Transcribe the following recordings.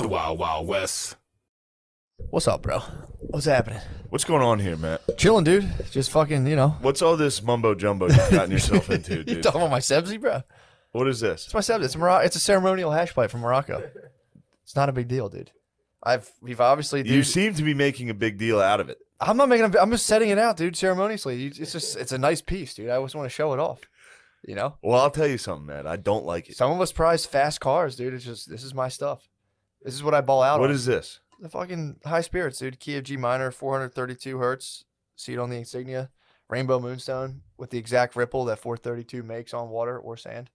The Wild Wild West. What's up, bro? What's happening? What's going on here, Matt? Chilling, dude. Just fucking, you know. What's all this mumbo jumbo you've gotten yourself into, You dude? talking about my sebzi, bro? What is this? It's my sebzi. It's a Moro- It's a ceremonial hash pipe from Morocco. It's not a big deal, dude. I've we've obviously. You seem to be making a big deal out of it. I'm not making. A, I'm just setting it out, dude. Ceremoniously. It's just. It's a nice piece, dude. I just want to show it off. You know. Well, I'll tell you something, man. I don't like it. Some of us prize fast cars, dude. It's just. This is my stuff. This is what I ball out. What on. is this? the fucking high spirits, dude? Key of G minor, 432 hertz. See it on the insignia. Rainbow Moonstone with the exact ripple that 432 makes on water or sand.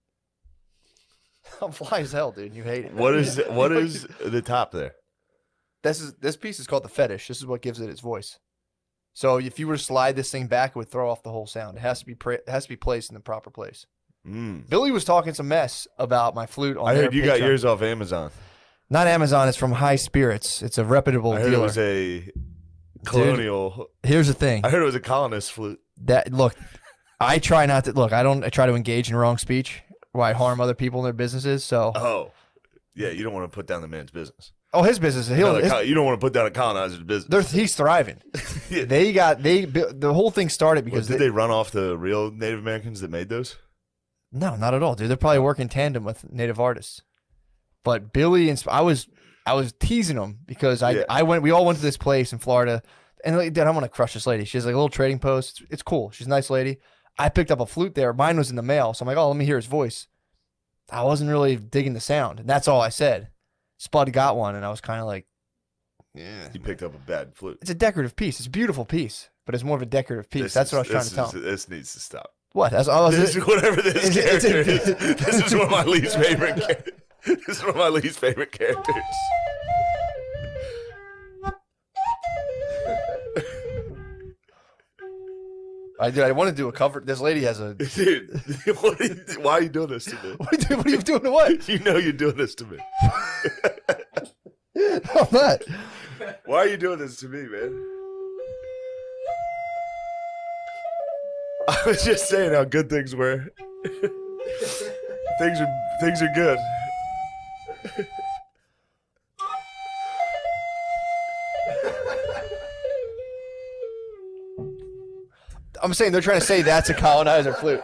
I'm fly as hell, dude. You hate it. What is what is the top there? This is this piece is called the fetish. This is what gives it its voice. So if you were to slide this thing back, it would throw off the whole sound. It has to be pra- it has to be placed in the proper place. Mm. Billy was talking some mess about my flute on I their heard you got Patreon. yours off Amazon. Not Amazon. It's from High Spirits. It's a reputable I heard dealer. it was a colonial. Here's the thing. I heard it was a colonist flute. that look, I try not to look. I don't. I try to engage in wrong speech Why harm other people in their businesses. So, Oh, yeah. You don't want to put down the man's business. oh, his business. He'll. His- col- you don't want to put down a colonizer's business. they're, he's thriving. Yeah. They got they. The whole thing started What, because did they, they run off the real Native Americans that made those? no, not at all, dude. They're probably working tandem with native artists. But Billy and I was I was teasing him because I Yeah. I went. We all went to this place in Florida, and like, dude, I'm gonna crush this lady. She has like a little trading post. It's, it's cool. She's a nice lady. I picked up a flute there. Mine was in the mail, so I'm like, oh, let me hear his voice. I wasn't really digging the sound, and that's all I said. Spud got one, and I was kind of like, yeah. He picked up a bad flute. It's a decorative piece. It's a beautiful piece, but it's more of a decorative piece. This that's what I was trying this to tell him. This needs to stop. What? That's all I was. This is whatever this it's character is. This is one of my least favorite. This is one of my least favorite characters. I did. I want to do a cover. This lady has a. Dude, what are you, why are you doing this to me? What are you doing? What are you doing to what? You know you're doing this to me. I'm not. Why are you doing this to me, man? I was just saying how good things were. things are things are good. I'm saying they're trying to say that's a colonizer flute.